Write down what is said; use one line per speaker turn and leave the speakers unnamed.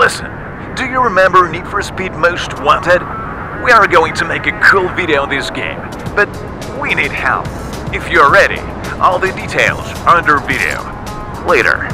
Listen, do you remember Need for Speed Most Wanted? We are going to make a cool video on this game, but we need help. If you're ready, all the details are under video. Later.